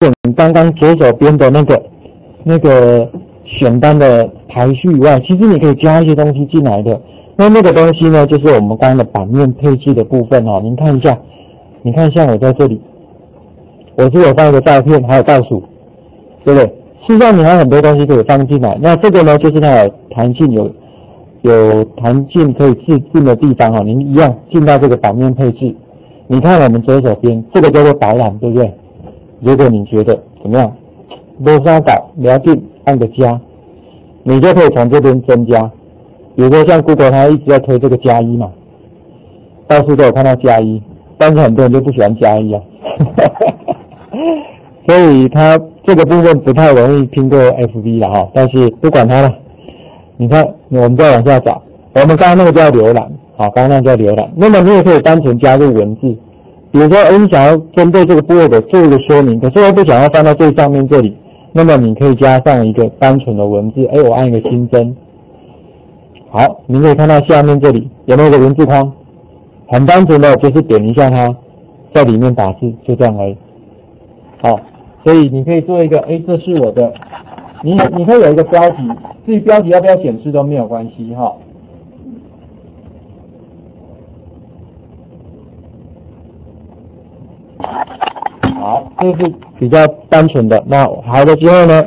我们刚刚左手边的那个那个选单的排序以外，其实你可以加一些东西进来的。那那个东西呢，就是我们刚刚的版面配置的部分哦。您看一下，你看像我在这里，我是有放一个照片，还有倒数，对不对？事实上你还有很多东西可以放进来。那这个呢，就是它有弹性，有有弹性可以自定的地方哦。您一样进到这个版面配置，你看我们左手边这个叫做导览，对不对？如果你觉得怎么样，多沙稿聊定，按个加，你就可以从这边增加。比如说像 Google 它一直在推这个加一嘛，到处都有看到加一，但是很多人就不喜欢加一啊，哈哈哈所以它这个部分不太容易拼过 FB 了哈。但是不管它了，你看我们再往下找，我们刚刚那个叫浏览，好，刚刚那个叫浏览。那么你也可以单纯加入文字，比如说哎，你想要针对这个 board 做一个说明，可是我不想要放到最上面这里，那么你可以加上一个单纯的文字，哎，我按一个新增。好，您可以看到下面这里有没有个文字框？很单纯的，就是点一下它，在里面打字，就这样而已。好，所以你可以做一个，哎，这是我的，你你可以有一个标题，至于标题要不要显示都没有关系哈。好，这是比较单纯的。那好了之后呢，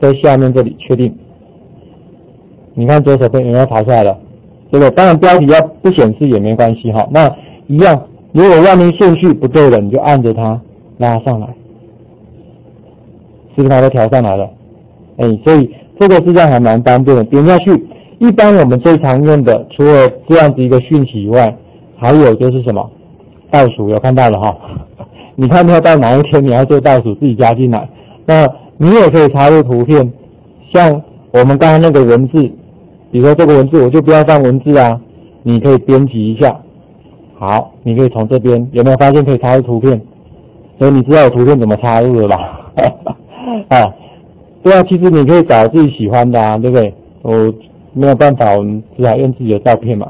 在下面这里确定。你看左手边有没有跑出来了？对不对？当然标题要不显示也没关系哈。那一样，如果万一顺序不对了，你就按着它拉上来，是不是它都调上来了？哎，所以这个是这样还蛮方便的。点下去，一般我们最常用的，除了这样子一个讯息以外，还有就是什么倒数，有看到了哈？你看没有到哪一天你要做倒数，自己加进来。那你也可以插入图片，像我们刚刚那个文字。比如说这个文字我就不要放文字啊，你可以编辑一下。好，你可以从这边有没有发现可以插入图片？所以你知道图片怎么插入了吧？啊，对啊，其实你可以找自己喜欢的啊，对不对？我没有办法，我们只好用自己的照片嘛。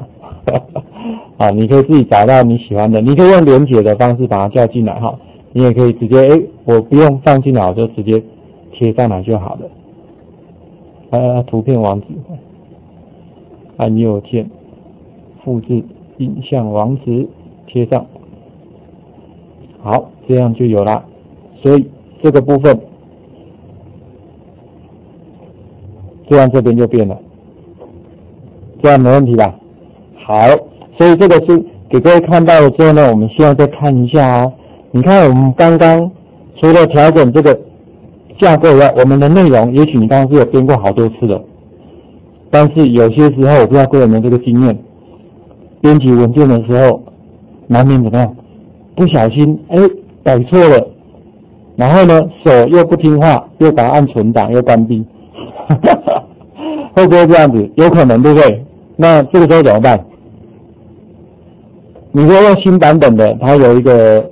啊，你可以自己找到你喜欢的，你可以用连接的方式把它叫进来哈。你也可以直接哎，我不用放进来，我就直接贴上来就好了。呃，图片网址。按右键复制影像网址贴上，好，这样就有了。所以这个部分，这样这边就变了，这样没问题吧？好，所以这个是给各位看到了之后呢，我们现在再看一下哦。你看我们刚刚除了调整这个架构外，我们的内容，也许你刚刚是有编过好多次的。但是有些时候，我不知道各位有没有这个经验，编辑文件的时候，难免怎么样，不小心哎改错了，然后呢手又不听话，又把按存档又关闭，会不会这样子？有可能对不对？那这个时候怎么办？你说用新版本的，它有一个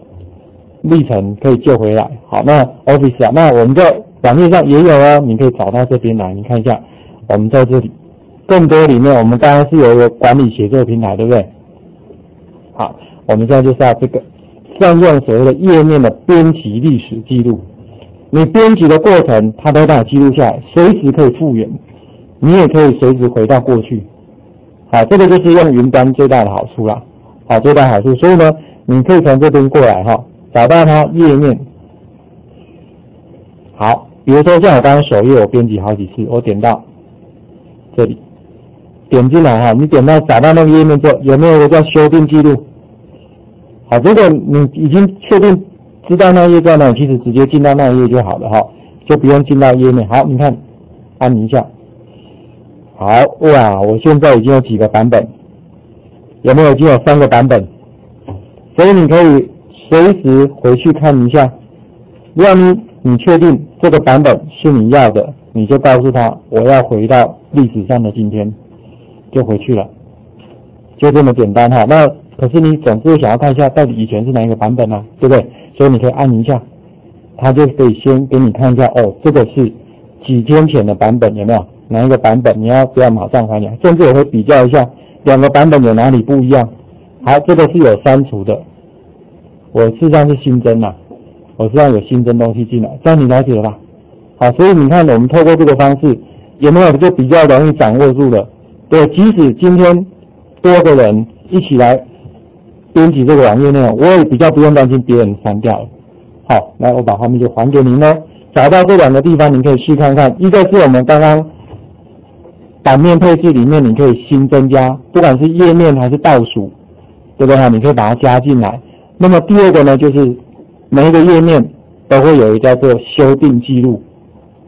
历程可以救回来。好，那 Office 啊，那我们在网页上也有啊，你可以找到这边来，你看一下，我们在这里。更多里面，我们刚刚是有一个管理写作平台，对不对？好，我们现在就是要这个善用所谓的页面的编辑历史记录。你编辑的过程，它都把它记录下来，随时可以复原。你也可以随时回到过去。好，这个就是用云端最大的好处啦。好，最大好处。所以呢，你可以从这边过来哈，找到它页面。好，比如说像我刚刚首页，我编辑好几次，我点到这里。点进来哈，你点到找到那个页面之后，有没有一个叫修订记录？好，如果你已经确定知道那页在哪，其实直接进到那一页就好了哈，就不用进到页面。好，你看，按一下。好哇，我现在已经有几个版本，有没有？已经有三个版本，所以你可以随时回去看一下。万一你确定这个版本是你要的，你就告诉他我要回到历史上的今天。就回去了，就这么简单哈。那可是你总是想要看一下到底以前是哪一个版本呢？对不对？所以你可以按一下，他就可以先给你看一下哦，这个是几天前的版本有没有？哪一个版本你要不要马上还原？甚至我会比较一下两个版本有哪里不一样。好，这个是有删除的，我事实上是新增了，我希望有新增东西进来，这样你了解了吧？好，所以你看，我们透过这个方式，有没有就比较容易掌握住了？对，即使今天多个人一起来编辑这个网页内容，我也比较不用担心别人删掉了。好，那我把画面就还给您喽。找到这两个地方，您可以试看看。一个是我们刚刚版面配置里面，你可以新增加，不管是页面还是倒数，对不对哈？你可以把它加进来。那么第二个呢，就是每一个页面都会有一个叫做修订记录。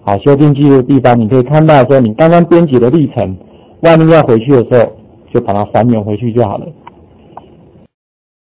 好，修订记录的地方，你可以看到说你刚刚编辑的历程，万一要回去的时候，就把它还原回去就好了。